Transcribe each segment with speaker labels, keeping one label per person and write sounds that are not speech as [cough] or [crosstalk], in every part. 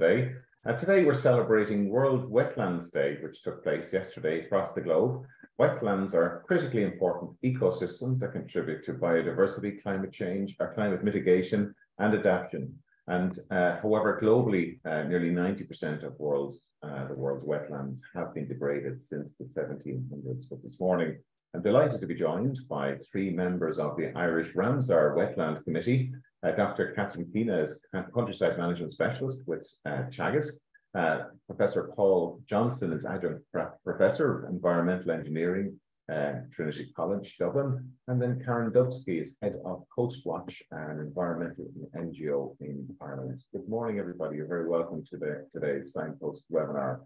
Speaker 1: today. Uh, today we're celebrating World Wetlands Day, which took place yesterday across the globe. Wetlands are critically important ecosystems that contribute to biodiversity, climate change, or climate mitigation and adaptation. And uh, however, globally, uh, nearly 90% of world's, uh, the world's wetlands have been degraded since the 1700s. But this morning, I'm delighted to be joined by three members of the Irish Ramsar Wetland Committee. Uh, Dr. Catherine Keena is Countryside Management Specialist with uh, Teagasc. Uh, Professor Paul Johnston is Adjunct Professor of Environmental Engineering uh, Trinity College, Dublin. And then Karin Dubsky is Head of Coastwatch, an environmental NGO in Ireland. Good morning, everybody. You're very welcome to the, today's Signpost webinar.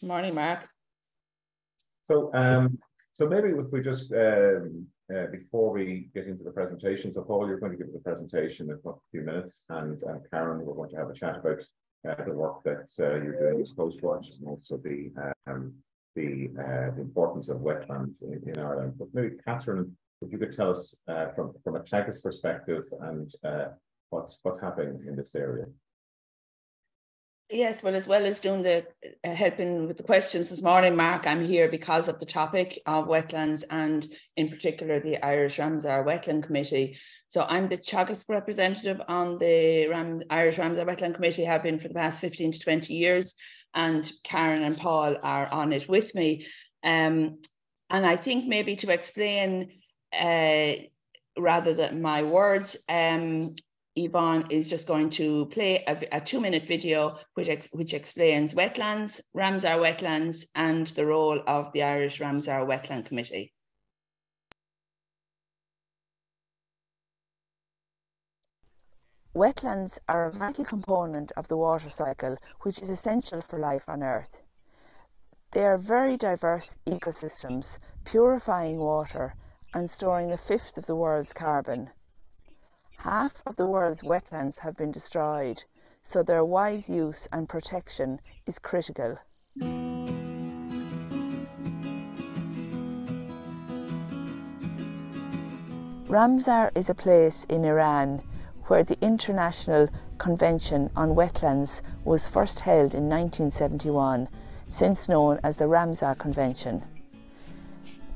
Speaker 2: Good morning, Mark.
Speaker 1: So um, so maybe if we just, um, uh, before we get into the presentation, so Paul, you're going to give the presentation in a few minutes, and uh, Karin, we're going to have a chat about uh, the work that uh, you're doing with Coastwatch and also the um, the, uh, the importance of wetlands in, in, Ireland. But maybe Catherine, if you could tell us uh, from from a Teagasc perspective and what's what's happening in this area.
Speaker 2: Yes, well, as well as doing the uh, helping with the questions this morning, Mark, I'm here because of the topic of wetlands and in particular the Irish Ramsar Wetland Committee. So I'm the Teagasc representative on the Ram, Irish Ramsar Wetland Committee, have been for the past 15 to 20 years, and Karin and Paul are on it with me. Um, and I think maybe to explain uh, rather than my words, um, Yvonne is just going to play a, a two minute video which, ex, which explains wetlands, Ramsar wetlands, and the role of the Irish Ramsar Wetland Committee.
Speaker 3: Wetlands are a vital component of the water cycle, which is essential for life on Earth. They are very diverse ecosystems, purifying water and storing a fifth of the world's carbon. Half of the world's wetlands have been destroyed, so their wise use and protection is critical. Ramsar is a place in Iran where the International Convention on Wetlands was first held in 1971, since known as the Ramsar Convention.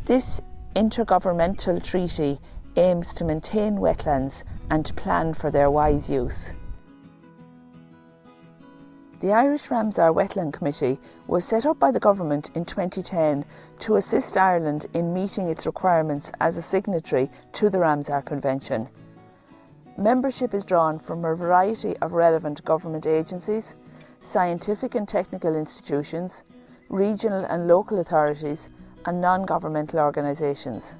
Speaker 3: This intergovernmental treaty aims to maintain wetlands and to plan for their wise use. The Irish Ramsar Wetland Committee was set up by the government in 2010 to assist Ireland in meeting its requirements as a signatory to the Ramsar Convention. Membership is drawn from a variety of relevant government agencies, scientific and technical institutions, regional and local authorities, and non governmental organisations.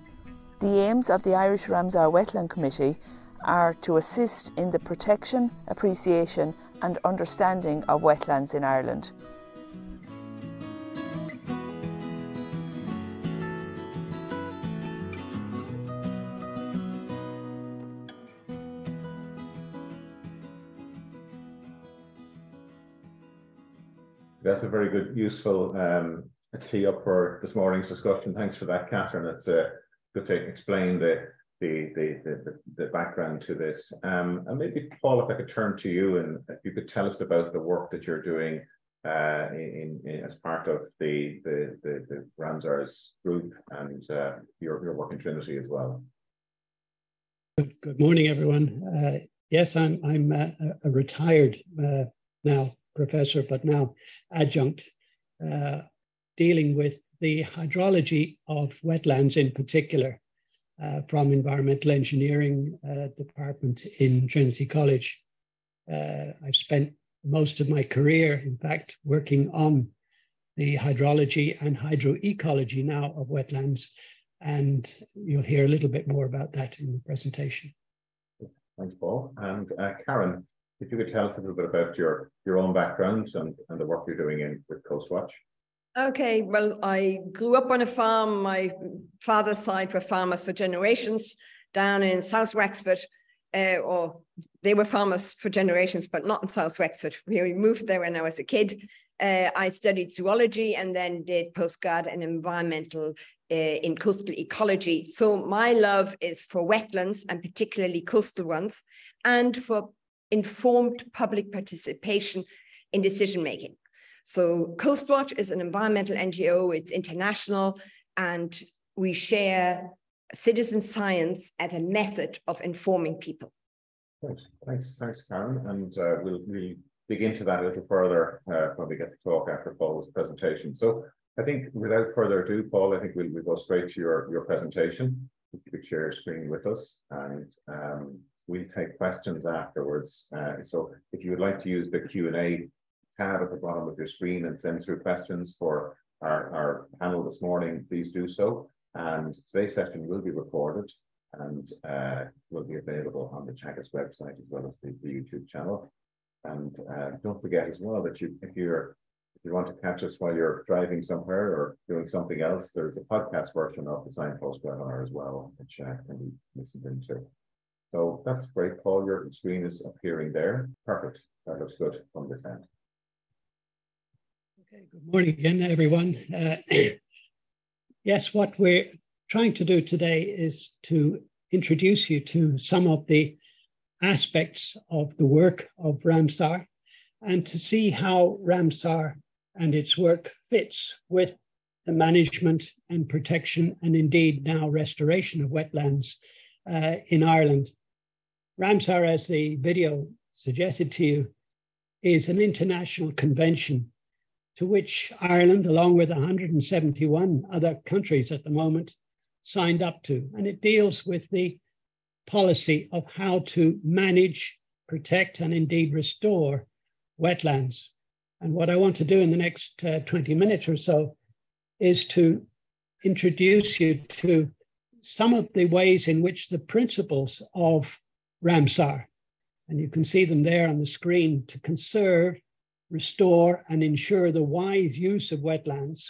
Speaker 3: The aims of the Irish Ramsar Wetland Committee are to assist in the protection, appreciation and understanding of wetlands in Ireland.
Speaker 1: That's a very good, useful um, tee up for this morning's discussion. Thanks for that, Catherine. It's uh, good to explain the the the the, the background to this. Um, and maybe Paul, if I could turn to you and if you could tell us about the work that you're doing uh, in, in, as part of the the the, the Ramsar's group and uh, your your work in Trinity as well.
Speaker 4: Good, morning, everyone. Uh, yes, I'm I'm a, a retired uh, now professor, but now adjunct, uh, dealing with the hydrology of wetlands in particular uh, from environmental engineering uh, department in Trinity College. Uh, I've spent most of my career, in fact, working on the hydrology and hydroecology now of wetlands. And you'll hear a little bit more about that in the presentation.
Speaker 1: Thanks, Paul. And uh, Karin, if you could tell us a little bit about your, your own background and, and the work you're doing in with Coastwatch.
Speaker 5: Okay, well, I grew up on a farm. My father's side were farmers for generations down in South Wexford, uh, or they were farmers for generations, but not in South Wexford. We moved there when I was a kid. Uh, I studied zoology and then did postgrad in environmental uh, in coastal ecology. So my love is for wetlands and particularly coastal ones, and for informed public participation in decision making. So Coastwatch is an environmental NGO, it's international, and we share citizen science as a method of informing people.
Speaker 1: Thanks, thanks, thanks, Karin. And uh, we'll, we'll dig into that a little further uh, when we get to talk after Paul's presentation. So I think without further ado, Paul, I think we'll, we'll go straight to your, your presentation. If you could share your screen with us and um, we'll take questions afterwards. Uh, so if you would like to use the Q&A tab at the bottom of your screen and send through questions for our, our panel this morning, please do so. And today's session will be recorded and uh, will be available on the Teagasc website as well as the, the YouTube channel. And uh, don't forget as well that you, if you're if you want to catch us while you're driving somewhere or doing something else, there's a podcast version of the signpost webinar as well, which uh, can be listened into. So that's great, Paul. Your screen is appearing there. Perfect. That looks good from this end.
Speaker 4: Good morning again, everyone. Uh, [clears throat] yes, what we're trying to do today is to introduce you to some of the aspects of the work of Ramsar and to see how Ramsar and its work fits with the management and protection and indeed now restoration of wetlands uh, in Ireland. Ramsar, as the video suggested to you, is an international convention to which Ireland, along with 171 other countries at the moment, signed up to. And it deals with the policy of how to manage, protect, and indeed restore wetlands. And what I want to do in the next uh, 20 minutes or so is to introduce you to some of the ways in which the principles of Ramsar, and you can see them there on the screen, to conserve, restore, and ensure the wise use of wetlands.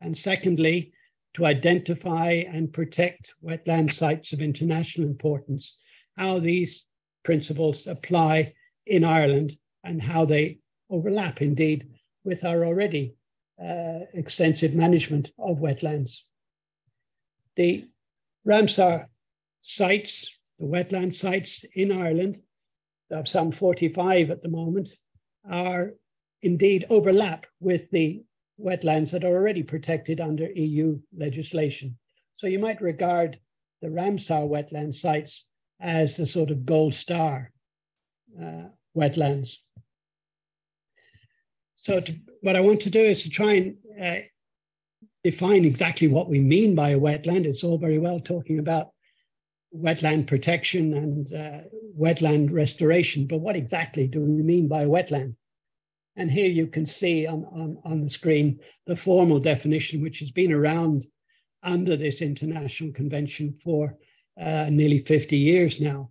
Speaker 4: And secondly, to identify and protect wetland sites of international importance, how these principles apply in Ireland and how they overlap indeed with our already uh, extensive management of wetlands. The Ramsar sites, the wetland sites in Ireland, there are some 45 at the moment, are indeed overlap with the wetlands that are already protected under EU legislation. So you might regard the Ramsar wetland sites as the sort of gold star uh, wetlands. So to, what I want to do is to try and uh, define exactly what we mean by a wetland. It's all very well talking about wetland protection and uh, wetland restoration, but what exactly do we mean by wetland? And here you can see on, on, on the screen the formal definition, which has been around under this international convention for uh, nearly 50 years now.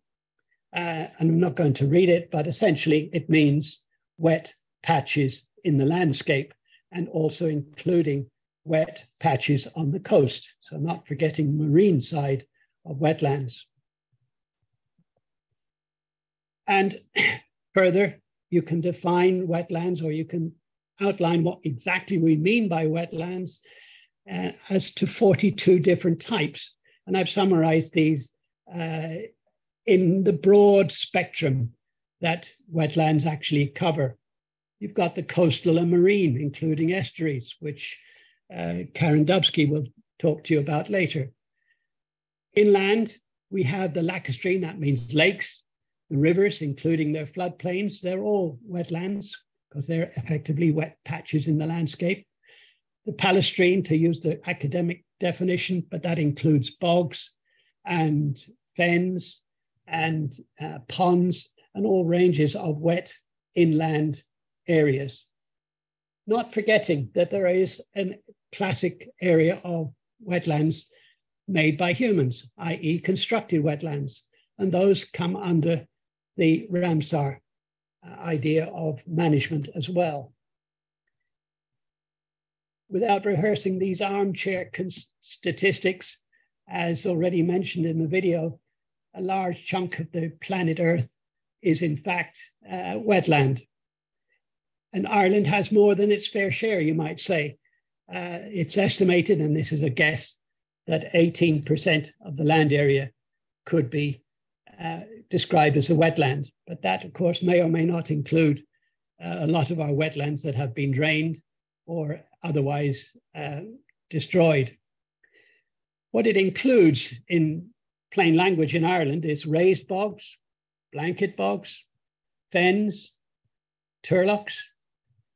Speaker 4: Uh, and I'm not going to read it, but essentially it means wet patches in the landscape and also including wet patches on the coast. So not forgetting the marine side of wetlands. And [clears throat] further, you can define wetlands or you can outline what exactly we mean by wetlands uh, as to 42 different types. And I've summarized these uh, in the broad spectrum that wetlands actually cover. You've got the coastal and marine, including estuaries, which uh, Karin Dubsky will talk to you about later. Inland, we have the lacustrine, that means lakes, the rivers, including their floodplains, they're all wetlands because they're effectively wet patches in the landscape. The palustrine, to use the academic definition, but that includes bogs and fens and uh, ponds and all ranges of wet inland areas. Not forgetting that there is a classic area of wetlands made by humans, i.e. constructed wetlands, and those come under the Ramsar uh, idea of management as well. Without rehearsing these armchair statistics, as already mentioned in the video, a large chunk of the planet Earth is in fact uh, wetland. And Ireland has more than its fair share, you might say. Uh, it's estimated, and this is a guess, that 18% of the land area could be uh, described as a wetland. But that, of course, may or may not include uh, a lot of our wetlands that have been drained or otherwise uh, destroyed. What it includes in plain language in Ireland is raised bogs, blanket bogs, fens, turloughs,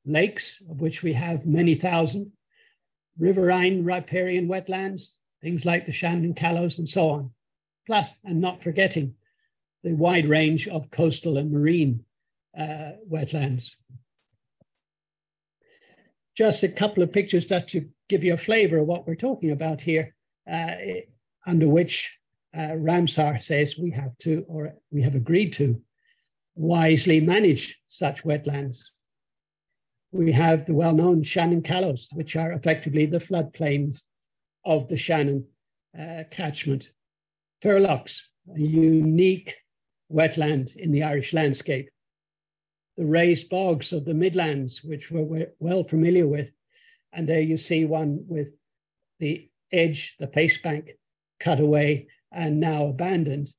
Speaker 4: lakes, of which we have many thousand, riverine riparian wetlands, things like the Shannon Callows and so on. Plus, and not forgetting, the wide range of coastal and marine uh, wetlands. Just a couple of pictures just to give you a flavor of what we're talking about here, uh, under which uh, Ramsar says we have to, or we have agreed to, wisely manage such wetlands. We have the well-known Shannon Callows, which are effectively the floodplains of the Shannon uh, catchment. Turloughs, a unique wetland in the Irish landscape. The raised bogs of the Midlands, which we're well familiar with. And there you see one with the edge, the face bank cut away and now abandoned,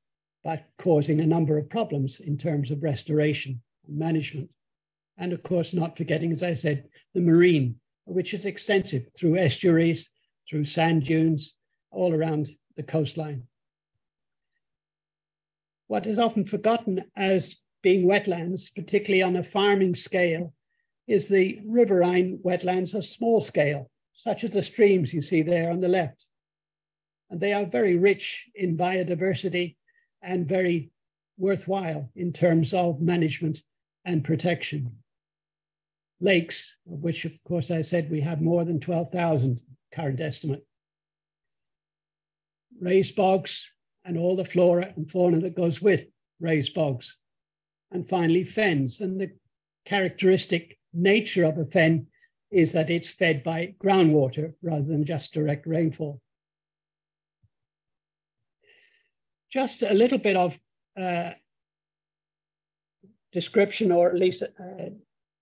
Speaker 4: but causing a number of problems in terms of restoration and management. And of course, not forgetting, as I said, the marine, which is extensive through estuaries, through sand dunes, all around the coastline. What is often forgotten as being wetlands, particularly on a farming scale, is the riverine wetlands of small scale, such as the streams you see there on the left. And they are very rich in biodiversity and very worthwhile in terms of management and protection. Lakes, of which, of course, I said we have more than 12,000 current estimate. Raised bogs, and all the flora and fauna that goes with raised bogs. And finally, fens. And the characteristic nature of a fen is that it's fed by groundwater rather than just direct rainfall. Just a little bit of uh, description or at least uh,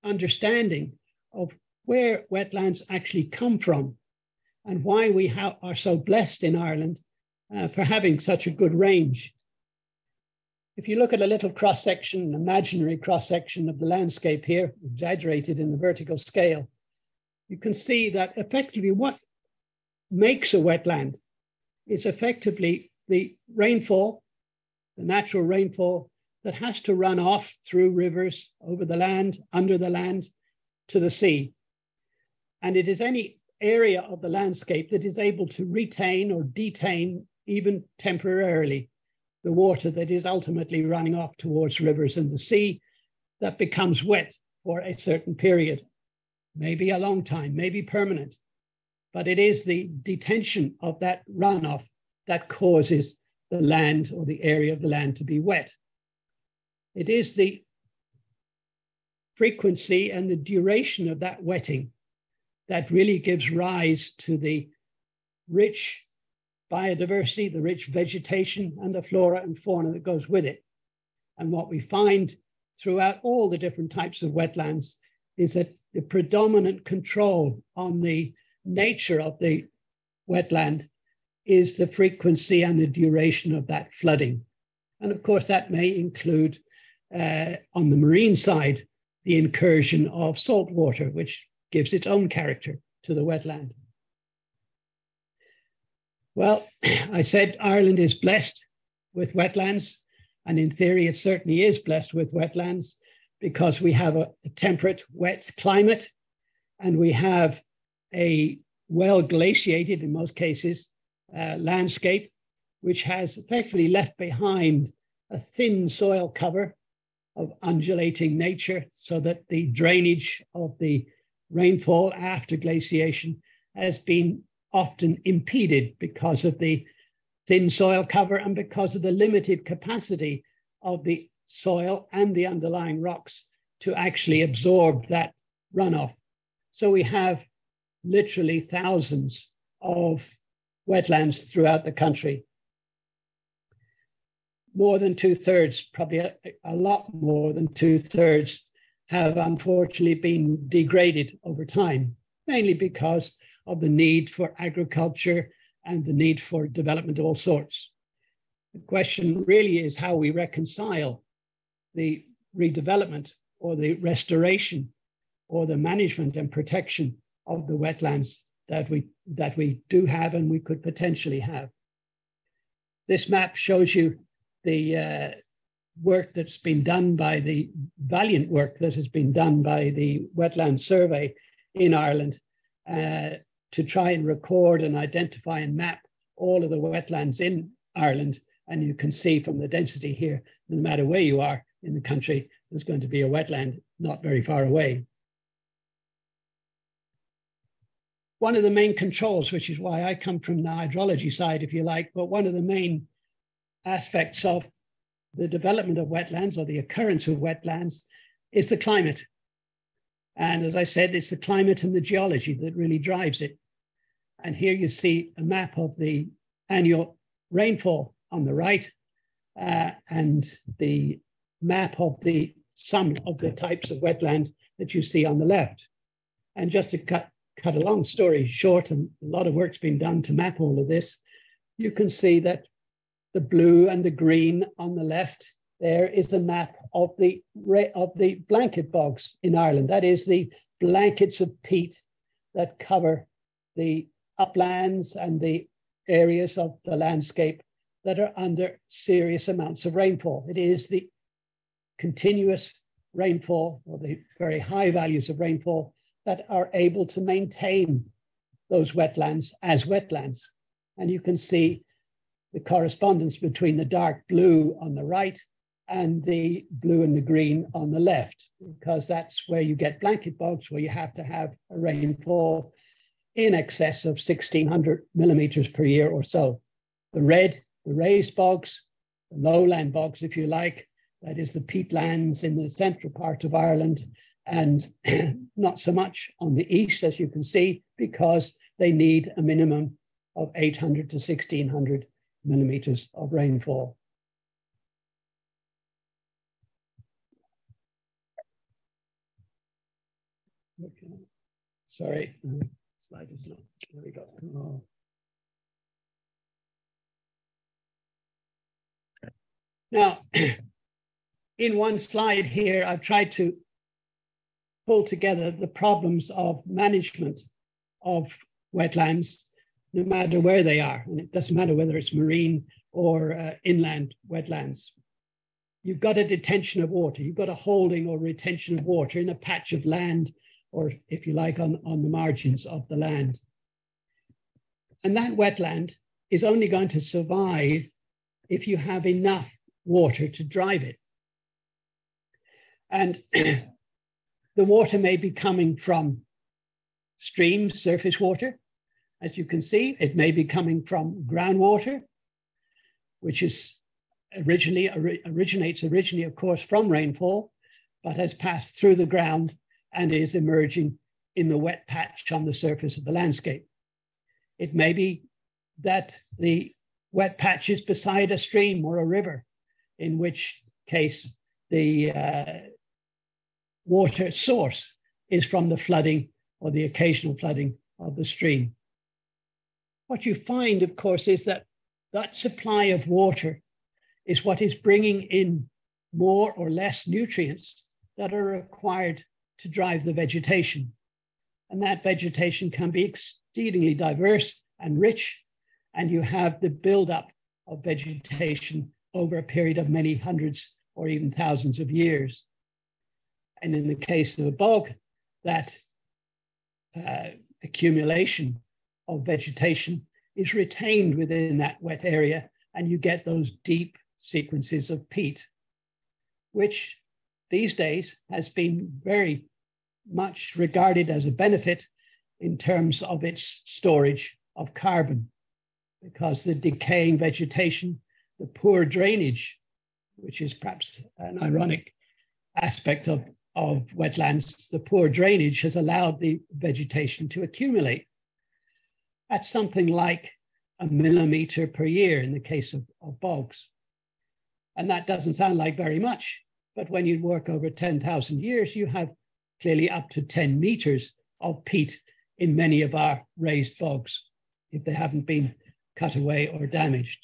Speaker 4: understanding of where wetlands actually come from and why we are so blessed in Ireland uh, for having such a good range. If you look at a little cross section, imaginary cross section of the landscape here, exaggerated in the vertical scale, you can see that effectively what makes a wetland is effectively the rainfall, the natural rainfall that has to run off through rivers, over the land, under the land, to the sea. And it is any area of the landscape that is able to retain or detain even temporarily, the water that is ultimately running off towards rivers and the sea that becomes wet for a certain period, maybe a long time, maybe permanent. But it is the detention of that runoff that causes the land or the area of the land to be wet. It is the frequency and the duration of that wetting that really gives rise to the rich biodiversity, the rich vegetation, and the flora and fauna that goes with it. And what we find throughout all the different types of wetlands is that the predominant control on the nature of the wetland is the frequency and the duration of that flooding. And of course, that may include uh, on the marine side, the incursion of salt water, which gives its own character to the wetland. Well, [clears throat] I said Ireland is blessed with wetlands, and in theory, it certainly is blessed with wetlands because we have a, temperate, wet climate, and we have a well glaciated, in most cases, uh, landscape, which has effectively left behind a thin soil cover of undulating nature so that the drainage of the rainfall after glaciation has been often impeded because of the thin soil cover and because of the limited capacity of the soil and the underlying rocks to actually absorb that runoff. So we have literally thousands of wetlands throughout the country. More than two thirds, probably a, a lot more than two thirds, have unfortunately been degraded over time, mainly because of the need for agriculture and the need for development of all sorts. The question really is how we reconcile the redevelopment or the restoration or the management and protection of the wetlands that we, that we do have and we could potentially have. This map shows you the uh, work that's been done by the valiant work that has been done by the Wetland Survey in Ireland uh, to try and record and identify and map all of the wetlands in Ireland. And you can see from the density here, no matter where you are in the country, there's going to be a wetland not very far away. One of the main controls, which is why I come from the hydrology side, if you like, but one of the main aspects of the development of wetlands or the occurrence of wetlands is the climate. And as I said, it's the climate and the geology that really drives it. And here you see a map of the annual rainfall on the right uh, and the map of the sum of the types of wetland that you see on the left. And just to cut, cut a long story short, and a lot of work's been done to map all of this, you can see that the blue and the green on the left there is a map of the of the blanket bogs in Ireland. That is the blankets of peat that cover the uplands and the areas of the landscape that are under serious amounts of rainfall. It is the continuous rainfall or the very high values of rainfall that are able to maintain those wetlands as wetlands. And you can see the correspondence between the dark blue on the right and the blue and the green on the left, because that's where you get blanket bogs, where you have to have a rainfall in excess of 1600 millimeters per year or so. The red, the raised bogs, the lowland bogs, if you like, that is the peatlands in the central part of Ireland, and [clears throat] not so much on the east, as you can see, because they need a minimum of 800 to 1600 millimeters of rainfall. Okay. Sorry, uh, slide is not. There we go. Oh. Now, [clears throat] in one slide here, I've tried to pull together the problems of management of wetlands, no matter where they are. And it doesn't matter whether it's marine or uh, inland wetlands you've got a detention of water, you've got a holding or retention of water in a patch of land, or if you like, on, on the margins of the land. And that wetland is only going to survive if you have enough water to drive it. And [clears throat] the water may be coming from streams, surface water. As you can see, it may be coming from groundwater, which is originally originates originally, of course, from rainfall, but has passed through the ground and is emerging in the wet patch on the surface of the landscape. It may be that the wet patch is beside a stream or a river, in which case the uh, water source is from the flooding or the occasional flooding of the stream. What you find, of course, is that that supply of water is what is bringing in more or less nutrients that are required to drive the vegetation. And that vegetation can be exceedingly diverse and rich, and you have the buildup of vegetation over a period of many hundreds or even thousands of years. And in the case of a bog, that uh, accumulation of vegetation is retained within that wet area, and you get those deep sequences of peat, which these days has been very much regarded as a benefit in terms of its storage of carbon, because the decaying vegetation, the poor drainage, which is perhaps an ironic aspect of, of wetlands, the poor drainage has allowed the vegetation to accumulate at something like a millimeter per year in the case of, of bogs. And that doesn't sound like very much. But when you work over 10,000 years, you have clearly up to 10 meters of peat in many of our raised bogs if they haven't been cut away or damaged.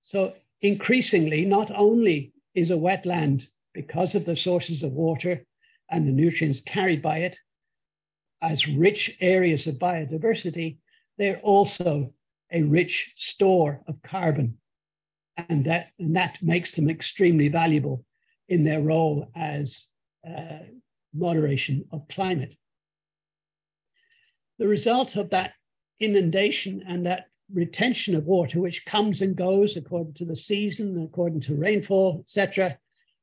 Speaker 4: So increasingly, not only is a wetland because of the sources of water and the nutrients carried by it, as rich areas of biodiversity, they're also a rich store of carbon. And that, and that makes them extremely valuable in their role as uh, moderation of climate. The result of that inundation and that retention of water, which comes and goes according to the season, according to rainfall, etc.,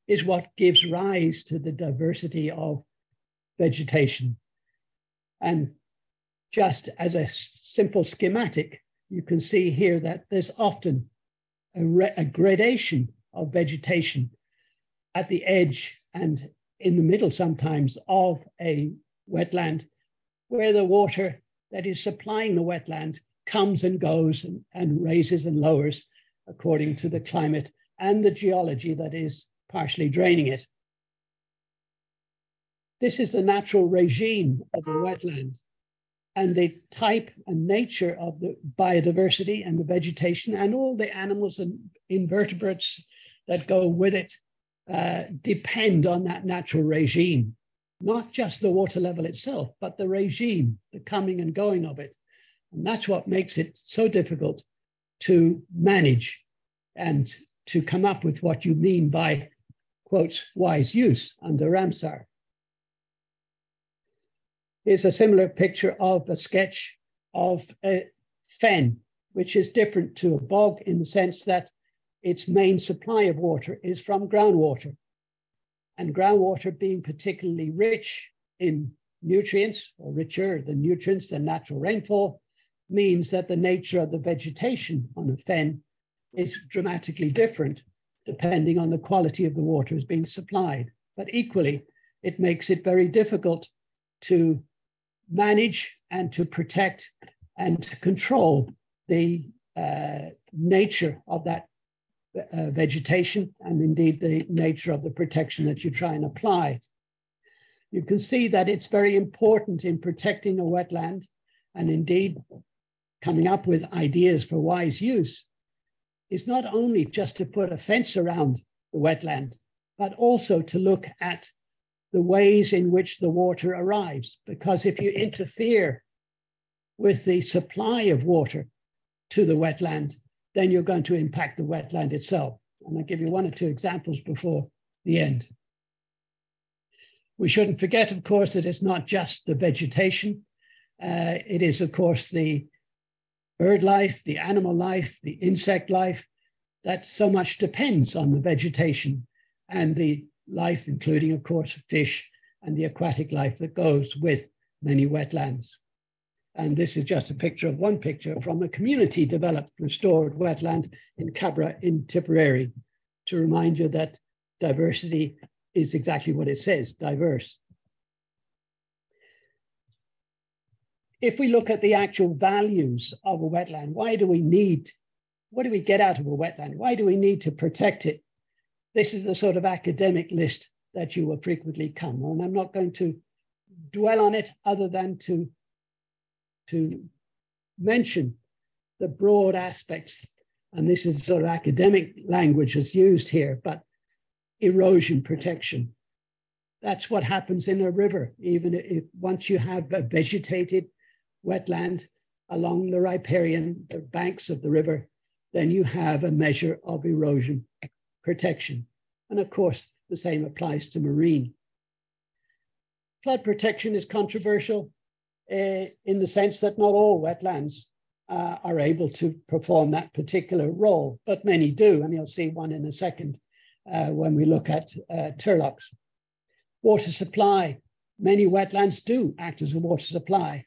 Speaker 4: is what gives rise to the diversity of vegetation. And just as a simple schematic, you can see here that there's often a, a gradation of vegetation at the edge and in the middle sometimes of a wetland where the water that is supplying the wetland comes and goes and, and raises and lowers according to the climate and the geology that is partially draining it. This is the natural regime of a wetland and the type and nature of the biodiversity and the vegetation and all the animals and invertebrates that go with it uh, depend on that natural regime, not just the water level itself, but the regime, the coming and going of it. And that's what makes it so difficult to manage and to come up with what you mean by, quotes, wise use under Ramsar. Here's a similar picture of a sketch of a fen, which is different to a bog in the sense that its main supply of water is from groundwater. And groundwater being particularly rich in nutrients or richer than nutrients than natural rainfall means that the nature of the vegetation on a fen is dramatically different depending on the quality of the water is being supplied. But equally, it makes it very difficult to manage and to protect and to control the uh, nature of that uh, vegetation and indeed the nature of the protection that you try and apply. You can see that it's very important in protecting a wetland and indeed coming up with ideas for wise use is not only just to put a fence around the wetland, but also to look at the ways in which the water arrives. Because if you interfere with the supply of water to the wetland, then you're going to impact the wetland itself. And I'll give you one or two examples before the end. We shouldn't forget, of course, that it's not just the vegetation. Uh, it is, of course, the bird life, the animal life, the insect life, that so much depends on the vegetation and the life, including, of course, fish and the aquatic life that goes with many wetlands. And this is just a picture of one picture from a community developed restored wetland in Cabragh in Tipperary to remind you that diversity is exactly what it says, diverse. If we look at the actual values of a wetland, why do we need, what do we get out of a wetland? Why do we need to protect it this is the sort of academic list that you will frequently come on. I'm not going to dwell on it other than to, to mention the broad aspects. And this is sort of academic language that's used here, but erosion protection. That's what happens in a river. Even if once you have a vegetated wetland along the riparian, the banks of the river, then you have a measure of erosion protection. And of course, the same applies to marine. Flood protection is controversial uh, in the sense that not all wetlands uh, are able to perform that particular role, but many do, and you'll see one in a second uh, when we look at uh, Turloughs. Water supply, many wetlands do act as a water supply,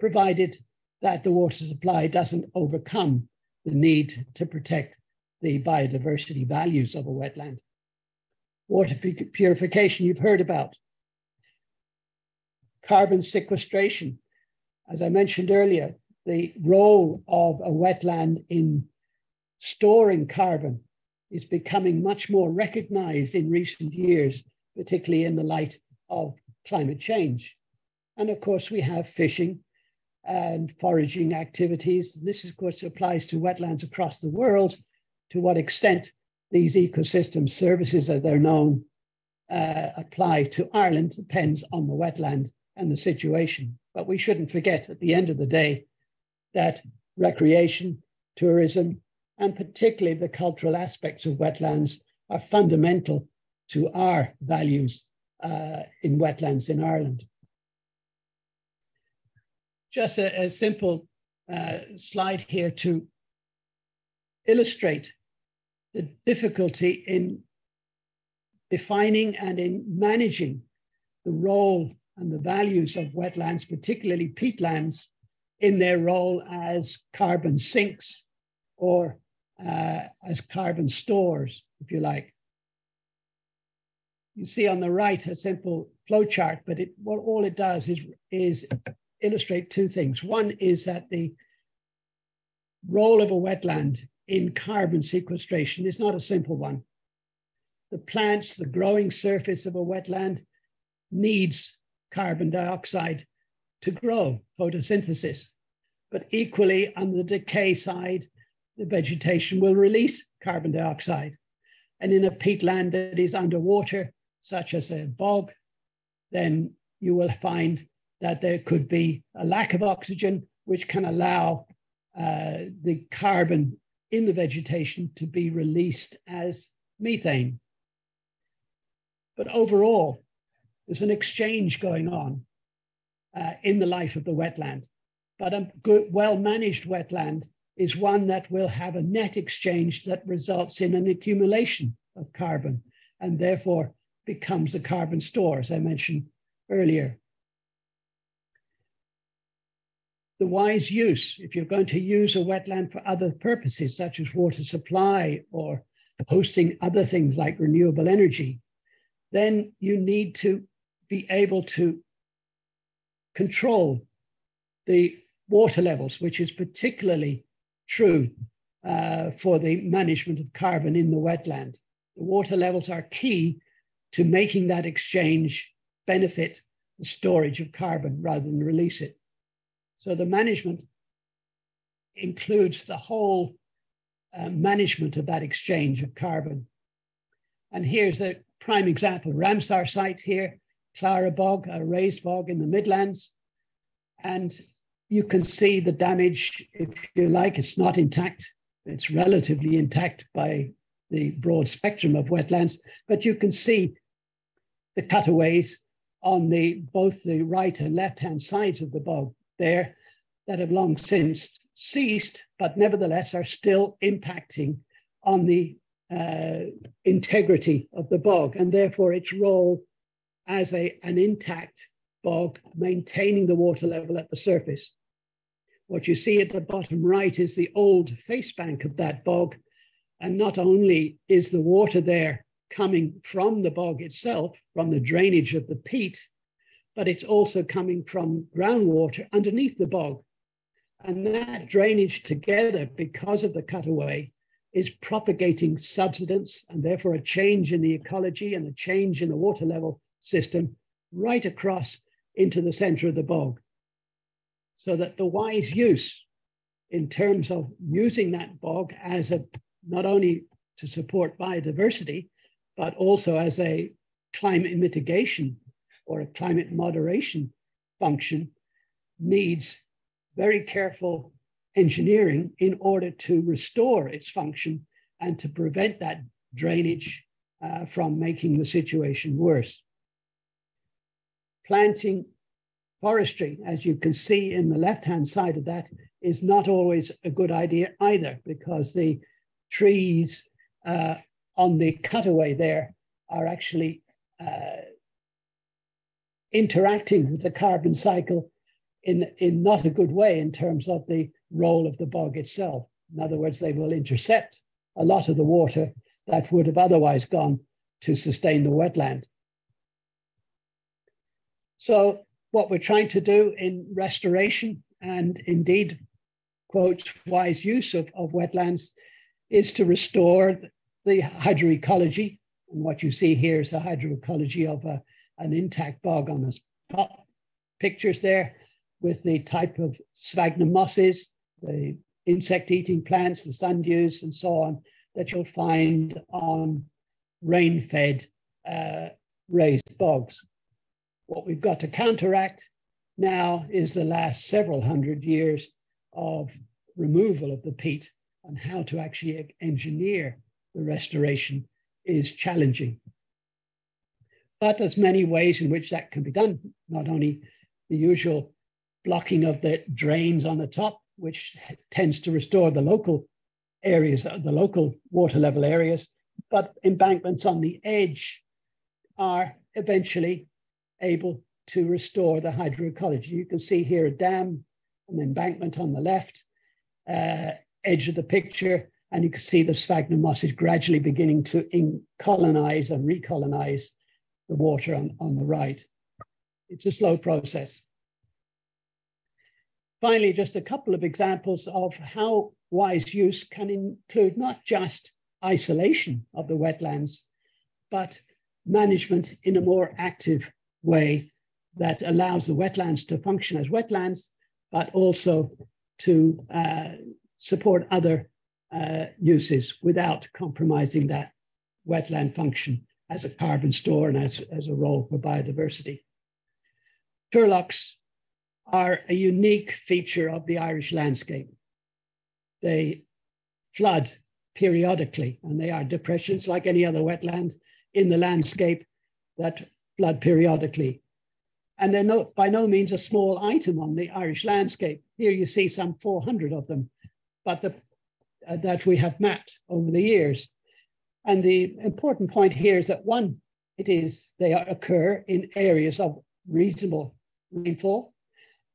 Speaker 4: provided that the water supply doesn't overcome the need to protect the biodiversity values of a wetland. Water purification, you've heard about. Carbon sequestration. As I mentioned earlier, the role of a wetland in storing carbon is becoming much more recognized in recent years, particularly in the light of climate change. And of course, we have fishing and foraging activities. This, of course, applies to wetlands across the world, to what extent these ecosystem services, as they're known, uh, apply to Ireland depends on the wetland and the situation. But we shouldn't forget at the end of the day that recreation, tourism, and particularly the cultural aspects of wetlands are fundamental to our values uh, in wetlands in Ireland. Just a, a simple uh, slide here to illustrate the difficulty in defining and in managing the role and the values of wetlands, particularly peatlands, in their role as carbon sinks or uh, as carbon stores, if you like. You see on the right a simple flow chart, but it, all it does is, is illustrate two things. One is that the role of a wetland in carbon sequestration is not a simple one. The plants, the growing surface of a wetland needs carbon dioxide to grow, photosynthesis. But equally, on the decay side, the vegetation will release carbon dioxide. And in a peatland that is underwater, such as a bog, then you will find that there could be a lack of oxygen, which can allow uh, the carbon in the vegetation to be released as methane. But overall, there's an exchange going on uh, in the life of the wetland. But a good, well-managed wetland is one that will have a net exchange that results in an accumulation of carbon and therefore becomes a carbon store, as I mentioned earlier. The wise use, if you're going to use a wetland for other purposes, such as water supply or hosting other things like renewable energy, then you need to be able to control the water levels, which is particularly true uh, for the management of carbon in the wetland. The water levels are key to making that exchange benefit the storage of carbon rather than release it. So the management includes the whole uh, management of that exchange of carbon. And here's a prime example, Ramsar site here Clara Bog, a raised bog in the Midlands. And you can see the damage, if you like, it's not intact. It's relatively intact by the broad spectrum of wetlands, but you can see the cutaways on the both the right and left-hand sides of the bog there that have long since ceased, but nevertheless are still impacting on the uh, integrity of the bog and therefore its role as a, an intact bog, maintaining the water level at the surface. What you see at the bottom right is the old face bank of that bog. And not only is the water there coming from the bog itself, from the drainage of the peat, but it's also coming from groundwater underneath the bog. And that drainage together, because of the cutaway, is propagating subsidence and therefore a change in the ecology and a change in the water level system right across into the center of the bog. So that the wise use in terms of using that bog as a not only to support biodiversity, but also as a climate mitigation or a climate moderation function needs very careful engineering in order to restore its function and to prevent that drainage uh, from making the situation worse. Planting forestry, as you can see in the left-hand side of that, is not always a good idea either, because the trees uh, on the cutaway there are actually uh, interacting with the carbon cycle in, in not a good way in terms of the role of the bog itself. In other words, they will intercept a lot of the water that would have otherwise gone to sustain the wetland. So what we're trying to do in restoration and indeed, quote, wise use of, of wetlands is to restore the hydroecology. And what you see here is the hydroecology of a, an intact bog on the top pictures there with the type of sphagnum mosses, the insect-eating plants, the sundews, and so on that you'll find on rain-fed uh, raised bogs. What we've got to counteract now is the last several hundred years of removal of the peat and how to actually engineer the restoration is challenging. But there's many ways in which that can be done, not only the usual blocking of the drains on the top, which tends to restore the local areas, the local water level areas, but embankments on the edge are eventually able to restore the hydroecology. You can see here a dam, an embankment on the left, uh, edge of the picture, and you can see the sphagnum moss is gradually beginning to colonize and recolonize the water on, on the right. It's a slow process. Finally, just a couple of examples of how wise use can include not just isolation of the wetlands, but management in a more active way that allows the wetlands to function as wetlands, but also to uh, support other uh, uses without compromising that wetland function as a carbon store and as, as a role for biodiversity. Turloughs are a unique feature of the Irish landscape. They flood periodically, and they are depressions like any other wetland in the landscape that flood periodically. And they're no, by no means a small item on the Irish landscape. Here you see some 400 of them, but the, uh, that we have mapped over the years. And the important point here is that one, it is they occur in areas of reasonable rainfall,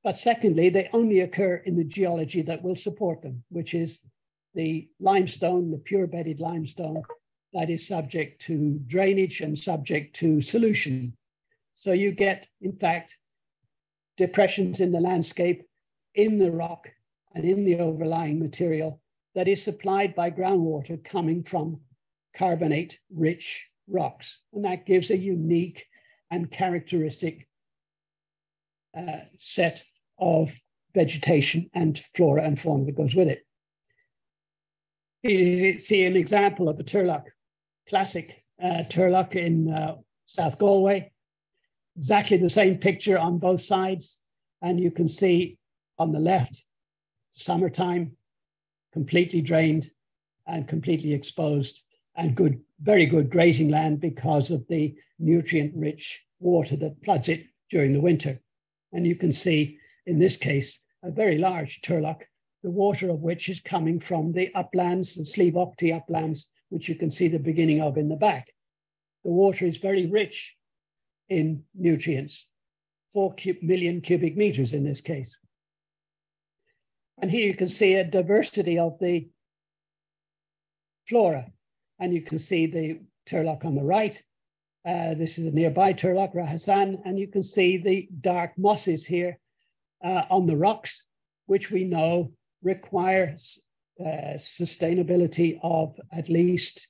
Speaker 4: but secondly, they only occur in the geology that will support them, which is the limestone, the pure bedded limestone that is subject to drainage and subject to solution. So you get, in fact, depressions in the landscape, in the rock, and in the overlying material that is supplied by groundwater coming from carbonate rich rocks. And that gives a unique and characteristic uh, set of vegetation and flora and fauna that goes with it. You see an example of a turlough, classic uh, turlough in uh, South Galway. Exactly the same picture on both sides. And you can see on the left, summertime, completely drained and completely exposed and good, very good grazing land because of the nutrient rich water that floods it during the winter. And you can see in this case, a very large turlough, the water of which is coming from the uplands, the Slieve uplands, which you can see the beginning of in the back. The water is very rich in nutrients, four cu million cubic meters in this case. And here you can see a diversity of the flora. And you can see the Turlough on the right. Uh, this is a nearby Turlough, Rahasane, and you can see the dark mosses here uh, on the rocks, which we know requires uh, sustainability of at least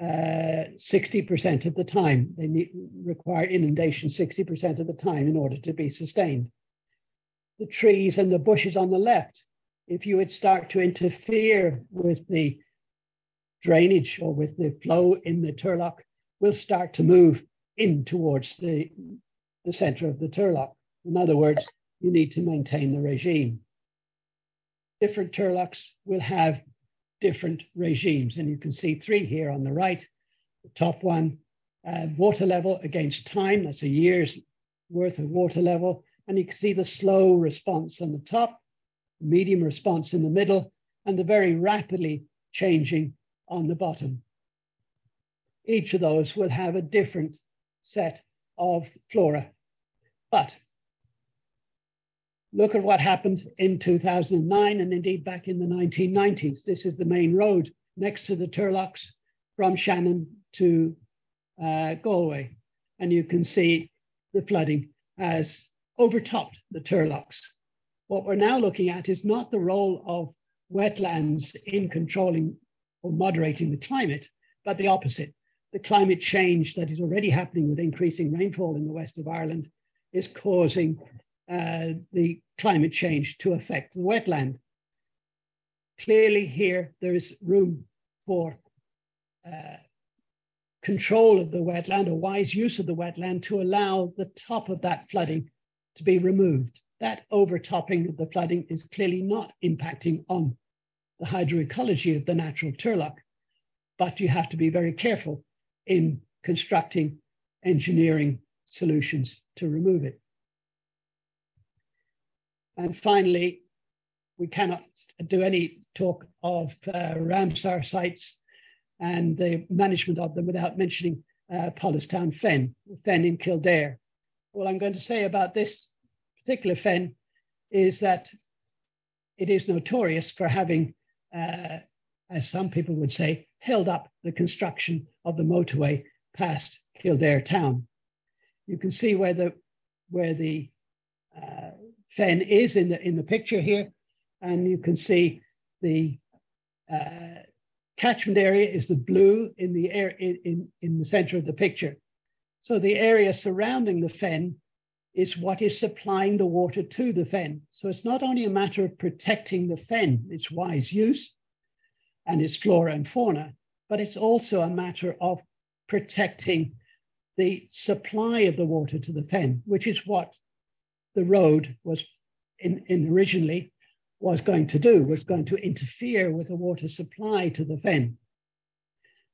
Speaker 4: 60% uh, of the time. They need, require inundation 60% of the time in order to be sustained. The trees and the bushes on the left, if you would start to interfere with the drainage or with the flow in the Turlough will start to move in towards the, the center of the Turlough. In other words, you need to maintain the regime. Different Turloughs will have different regimes, and you can see three here on the right. The top one, uh, water level against time, that's a year's worth of water level, and you can see the slow response on the top, medium response in the middle, and the very rapidly changing on the bottom. Each of those will have a different set of flora. But Look at what happened in 2009 and indeed back in the 1990s. This is the main road next to the Turloughs from Shannon to uh, Galway. And you can see the flooding has overtopped the Turloughs. What we're now looking at is not the role of wetlands in controlling or moderating the climate, but the opposite. The climate change that is already happening with increasing rainfall in the west of Ireland is causing uh, the climate change to affect the wetland. Clearly here, there is room for uh, control of the wetland, a wise use of the wetland to allow the top of that flooding to be removed. That overtopping of the flooding is clearly not impacting on the hydroecology of the natural turlough. but you have to be very careful in constructing engineering solutions to remove it. And finally, we cannot do any talk of uh, Ramsar sites and the management of them without mentioning uh, Town Fen, Fen in Kildare. All I'm going to say about this particular Fen is that it is notorious for having, uh, as some people would say, held up the construction of the motorway past Kildare town. You can see where the where the uh, fen is in the in the picture here, and you can see the uh, catchment area is the blue in the air in, in, in the center of the picture. So the area surrounding the fen is what is supplying the water to the fen. So it's not only a matter of protecting the fen, its wise use and its flora and fauna, but it's also a matter of protecting the supply of the water to the fen, which is what the road was in, in originally was going to do, was going to interfere with the water supply to the fen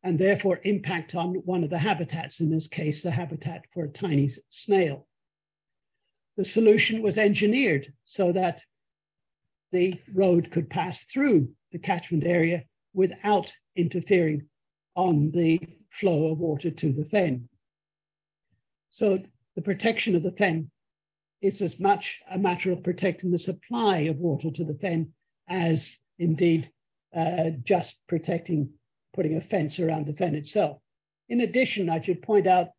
Speaker 4: and therefore impact on one of the habitats, in this case, the habitat for a tiny snail. The solution was engineered so that the road could pass through the catchment area without interfering on the flow of water to the fen. So the protection of the fen is as much a matter of protecting the supply of water to the fen as indeed uh, just protecting, putting a fence around the fen itself. In addition, I should point out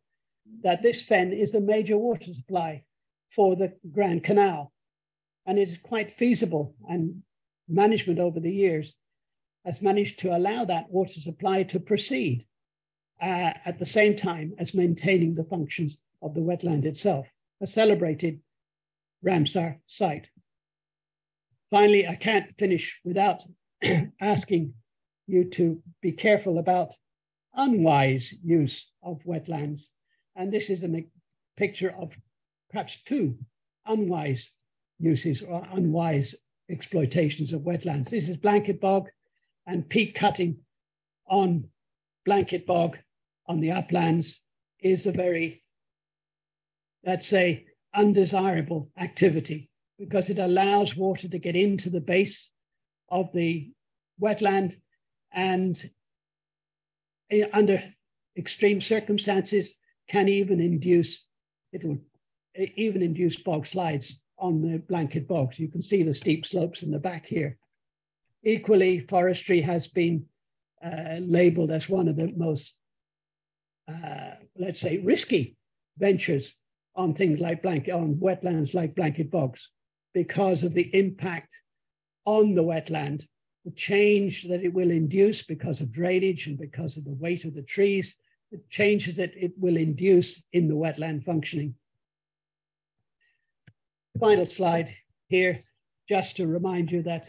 Speaker 4: that this fen is the major water supply for the Grand Canal. And it is quite feasible and management over the years has managed to allow that water supply to proceed uh, at the same time as maintaining the functions of the wetland itself, a celebrated Ramsar site. Finally, I can't finish without [clears throat] asking you to be careful about unwise use of wetlands. And this is a picture of perhaps two unwise uses or unwise exploitations of wetlands. This is blanket bog and peat cutting on blanket bog on the uplands is a very, let's say, undesirable activity because it allows water to get into the base of the wetland and eh, under extreme circumstances can even induce it will even induce bog slides on the blanket bogs. You can see the steep slopes in the back here. Equally, forestry has been uh, labeled as one of the most, uh, let's say, risky ventures on things like blanket, on wetlands like blanket bogs because of the impact on the wetland, the change that it will induce because of drainage and because of the weight of the trees, the changes that it will induce in the wetland functioning. Final slide here, just to remind you that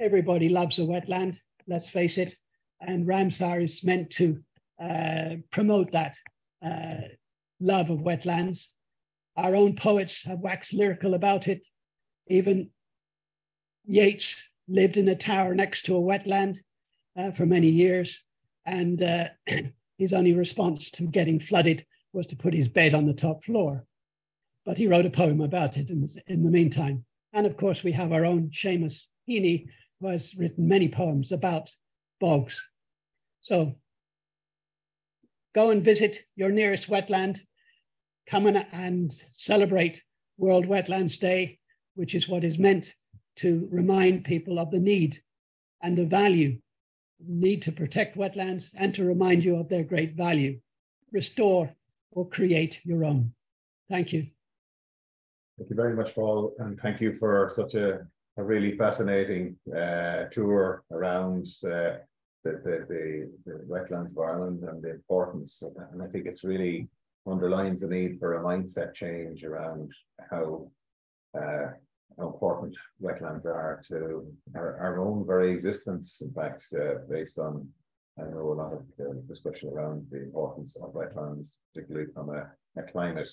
Speaker 4: everybody loves a wetland, let's face it, and Ramsar is meant to uh, promote that uh, love of wetlands our own poets have waxed lyrical about it. Even Yeats lived in a tower next to a wetland uh, for many years, and uh, [clears throat] his only response to getting flooded was to put his bed on the top floor. But he wrote a poem about it in, in the meantime. And of course, we have our own Seamus Heaney, who has written many poems about bogs. So go and visit your nearest wetland come and celebrate World Wetlands Day, which is what is meant to remind people of the need and the value, need to protect wetlands and to remind you of their great value. Restore or create your own. Thank you.
Speaker 1: Thank you very much, Paul, and thank you for such a, a really fascinating uh, tour around uh, the, the, the, the, wetlands of Ireland and the importance. Of that. And I think it's really underlines the need for a mindset change around how uh, how important wetlands are to our, our own very existence, in fact, uh, based on I know a lot of uh, discussion around the importance of wetlands, particularly from a, a climate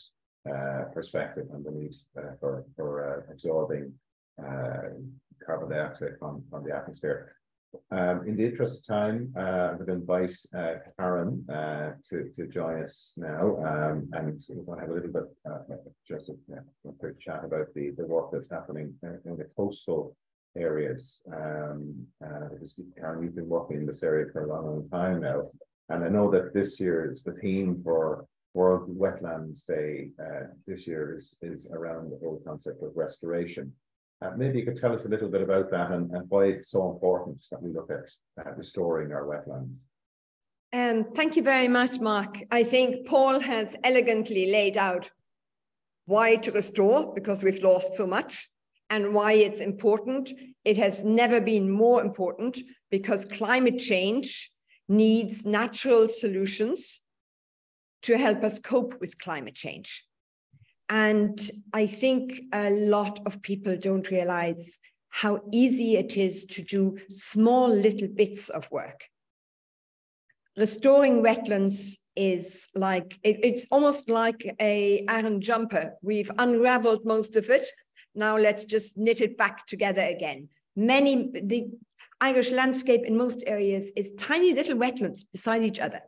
Speaker 1: uh, perspective and the need uh, for, for uh, absorbing uh, carbon dioxide from, from the atmosphere. Um, in the interest of time, uh, going to invite Karin to, to join us now. Um, and we're going to have a little bit just a, a, quick chat about the, the work that's happening in the coastal areas. Um, because Karin, you've been working in this area for a long, long time now. And I know that this year is the theme for World Wetlands Day uh, this year is, is around the whole concept of restoration. Uh, maybe you could tell us a little bit about that and, and why it's so important that we look at uh, restoring our wetlands.
Speaker 5: Um, thank you very much, Mark. I think Paul has elegantly laid out why to restore, because we've lost so much, and why it's important. It has never been more important because climate change needs natural solutions to help us cope with climate change. And I think a lot of people don't realize how easy it is to do small little bits of work. Restoring wetlands is like, it, it's almost like a Aran jumper. We've unraveled most of it. Now let's just knit it back together again. Many, the Irish landscape in most areas is tiny little wetlands beside each other.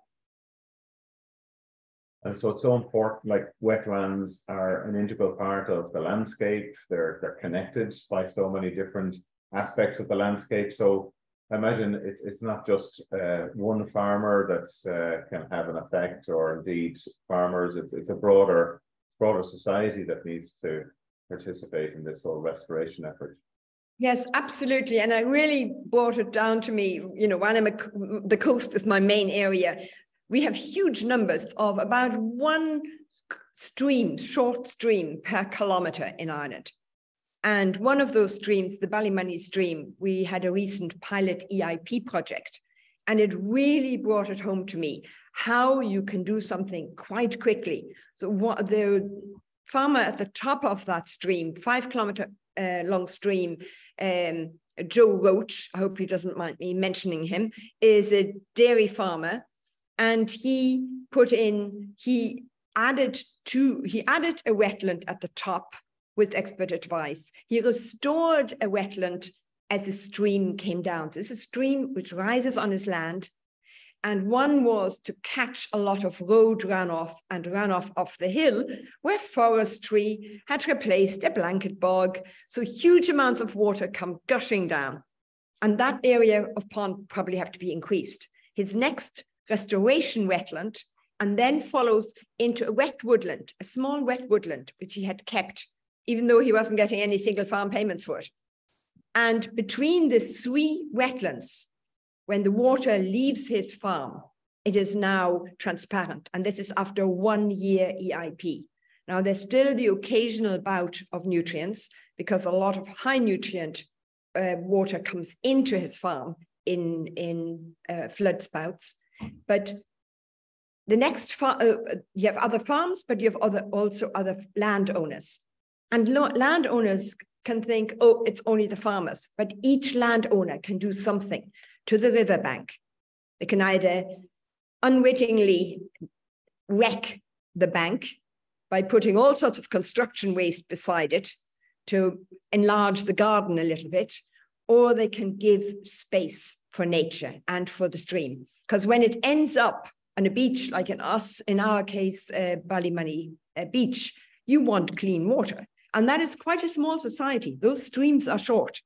Speaker 1: And so it's so important, like wetlands are an integral part of the landscape. They're they're connected by so many different aspects of the landscape. So imagine it's it's not just uh, one farmer that uh, can have an effect, or indeed farmers. It's it's a broader broader society that needs to participate in this whole restoration effort.
Speaker 5: Yes, absolutely. And I really brought it down to me, you know, when I'm a, the coast is my main area we have huge numbers of about one stream, short stream per kilometer in Ireland. And one of those streams, the Ballymoney stream, we had a recent pilot EIP project. And it really brought it home to me how you can do something quite quickly. So what the farmer at the top of that stream, five kilometer uh, long stream, um, Joe Roach, I hope he doesn't mind me mentioning him, is a dairy farmer and he put in, he added to, he added a wetland at the top with expert advice. He restored a wetland as a stream came down. This is a stream which rises on his land. And one was to catch a lot of road runoff and runoff off the hill where forestry had replaced a blanket bog. So huge amounts of water come gushing down. And that area of pond probably have to be increased. His next restoration wetland, and then follows into a wet woodland, a small wet woodland, which he had kept, even though he wasn't getting any single farm payments for it. And between the three wetlands, when the water leaves his farm, it is now transparent. And this is after one year EIP. Now, there's still the occasional bout of nutrients because a lot of high nutrient uh, water comes into his farm in, in uh, flood spouts. But the next, uh, uh, you have other farms, but you have other also other landowners. And landowners can think, oh, it's only the farmers, but each landowner can do something to the riverbank. They can either unwittingly wreck the bank by putting all sorts of construction waste beside it to enlarge the garden a little bit, or they can give space for nature and for the stream. Because when it ends up on a beach, like in us, in our case, uh, Ballymoney uh, Beach, you want clean water. And that is quite a small society. Those streams are short.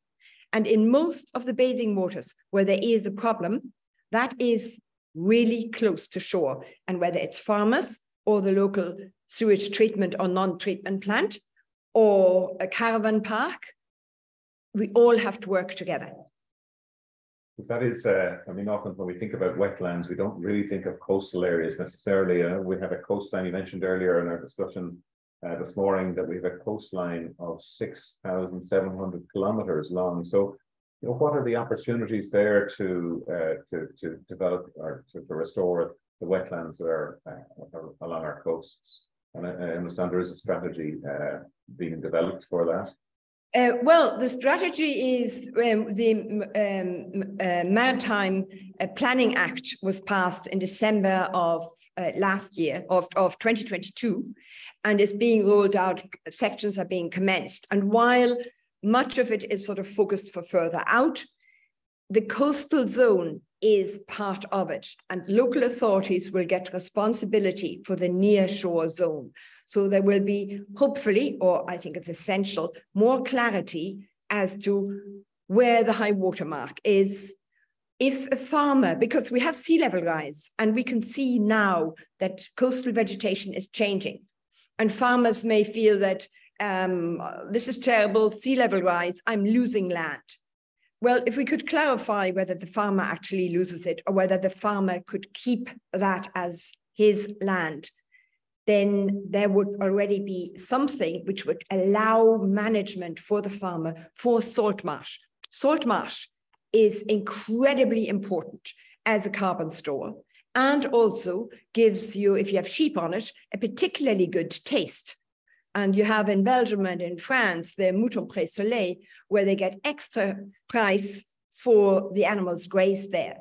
Speaker 5: And in most of the bathing waters where there is a problem, that is really close to shore. And whether it's farmers or the local sewage treatment or non-treatment plant or a caravan park, we all have to work together.
Speaker 1: Because that is, uh, I mean, often when we think about wetlands, we don't really think of coastal areas necessarily. Uh, we have a coastline, you mentioned earlier in our discussion uh, this morning that we have a coastline of 6,700 kilometers long. So, you know, what are the opportunities there to uh, to, to develop or to, to restore the wetlands that are, uh, along our coasts? And I, I, understand there is a strategy uh, being developed for that.
Speaker 5: Uh, well, the strategy is um, the um, uh, Maritime uh, Planning Act was passed in December of uh, last year, of, of 2022, and is being rolled out. Sections are being commenced. And while much of it is sort of focused for further out, the coastal zone is part of it, and local authorities will get responsibility for the near shore zone. So there will be, hopefully, or I think it's essential, more clarity as to where the high water mark is. If a farmer, because we have sea level rise, and we can see now that coastal vegetation is changing, and farmers may feel that um, this is terrible, sea level rise, I'm losing land. Well, if we could clarify whether the farmer actually loses it or whether the farmer could keep that as his land, then there would already be something which would allow management for the farmer for salt marsh. Salt marsh is incredibly important as a carbon store and also gives you, if you have sheep on it, a particularly good taste. And you have in Belgium and in France the Mouton Pré Salé, where they get extra price for the animals grazed there.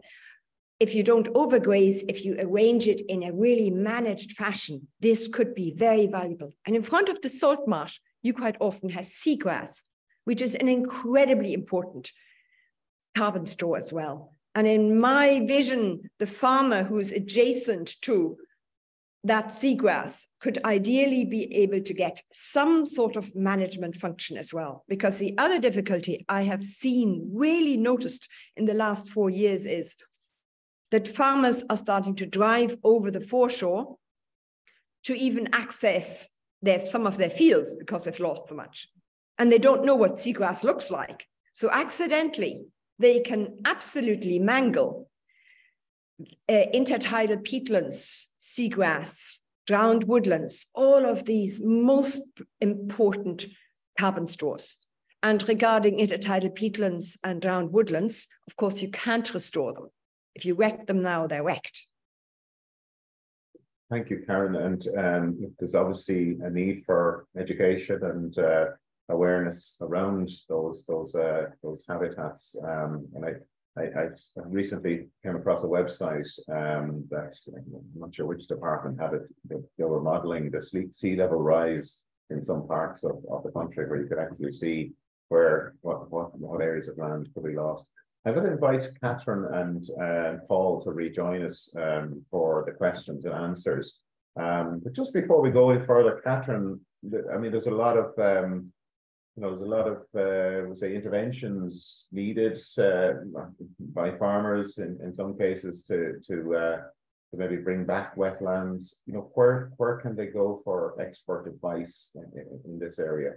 Speaker 5: If you don't overgraze, if you arrange it in a really managed fashion, this could be very valuable. And in front of the salt marsh, you quite often have seagrass, which is an incredibly important carbon store as well. And in my vision, the farmer who's adjacent to that seagrass could ideally be able to get some sort of management function as well. Because the other difficulty I have seen, really noticed in the last four years, is that farmers are starting to drive over the foreshore to even access their, some of their fields because they've lost so much. And they don't know what seagrass looks like. So accidentally, they can absolutely mangle uh, intertidal peatlands, seagrass, drowned woodlands, all of these most important carbon stores. And regarding intertidal peatlands and drowned woodlands, of course, you can't restore them. If you wreck them now, they're wrecked.
Speaker 1: Thank you, Karen. And um, there's obviously a need for education and uh, awareness around those those uh, those habitats. Um, and I I, I recently came across a website um, that I'm not sure which department had it. They, were modeling the sea, sea level rise in some parts of, of the country where you could actually see where what, what, what areas of land could be lost. I'm going to invite Catherine and uh, Paul to rejoin us um, for the questions and answers. Um, but just before we go any further, Catherine, I mean, there's a lot of um, you know, there's a lot of, uh, we say, interventions needed uh, by farmers in, in some cases to to uh, to maybe bring back wetlands. You know, where where can they go for expert advice in, in this area?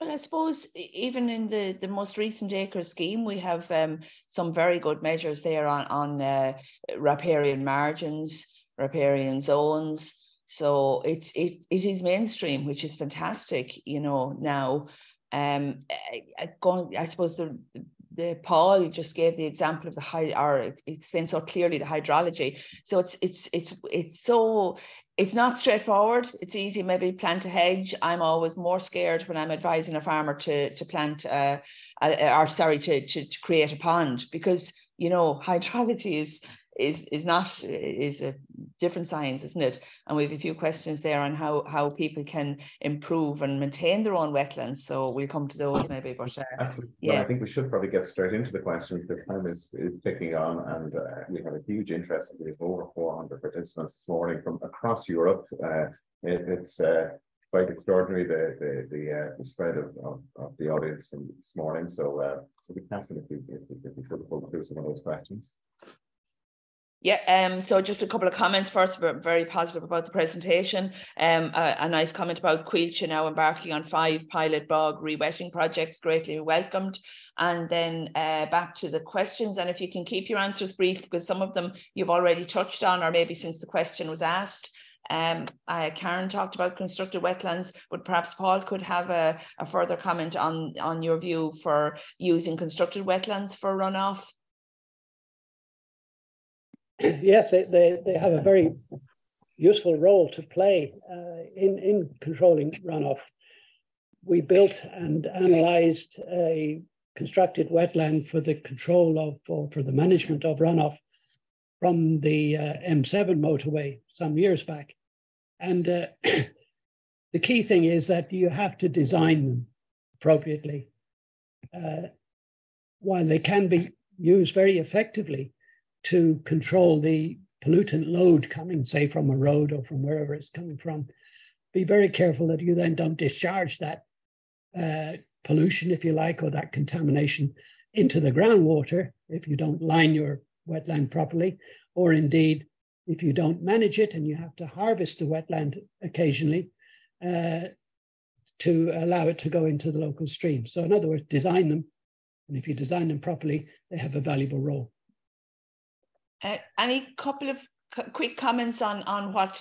Speaker 2: Well, I suppose even in the, the most recent ACRES scheme, we have um, some very good measures there on, on uh, riparian margins, riparian zones. So it's it, it is mainstream, which is fantastic, you know, now. Um, I, going, I suppose the, the, the Paul just gave the example of the high, or explained so clearly the hydrology. So it's it's it's it's so it's not straightforward. It's easy, maybe plant a hedge. I'm always more scared when I'm advising a farmer to to plant, uh, or sorry, to, to to create a pond because you know hydrology is is is not is a different science, isn't it? And we have a few questions there on how how people can improve and maintain their own wetlands. So we'll come to those maybe. But uh,
Speaker 1: yeah, well, I think we should probably get straight into the questions. The time is, is ticking on, and uh, we have a huge interest. We have over 400 participants this morning from across Europe. Uh, it, it's uh, quite extraordinary the the the, uh, the spread of, of, of, the audience from this morning. So, uh, so we can if we if we, if we could pull through some of those questions.
Speaker 2: Yeah, um, so just a couple of comments first, very positive about the presentation. Um, a, a nice comment about Coillte now embarking on five pilot bog rewetting projects, greatly welcomed. And then uh, back to the questions, and if you can keep your answers brief, because some of them you've already touched on, or maybe since the question was asked. Um, uh, Karin talked about constructed wetlands, but perhaps Paul could have a, a further comment on, on your view for using constructed wetlands for runoff.
Speaker 4: Yes, they, they, they have a very useful role to play uh, in, in controlling runoff. we built and analysed a constructed wetland for the control of, or for the management of runoff from the uh, M7 motorway some years back. And uh, [clears throat] the key thing is that you have to design them appropriately. Uh, while they can be used very effectively to control the pollutant load coming, say, from a road or from wherever it's coming from, be very careful that you then don't discharge that uh, pollution, if you like, or that contamination into the groundwater if you don't line your wetland properly, or indeed if you don't manage it and you have to harvest the wetland occasionally uh, to allow it to go into the local stream. So in other words, design them. And if you design them properly, they have a valuable role.
Speaker 2: Uh, any couple of quick comments on, on what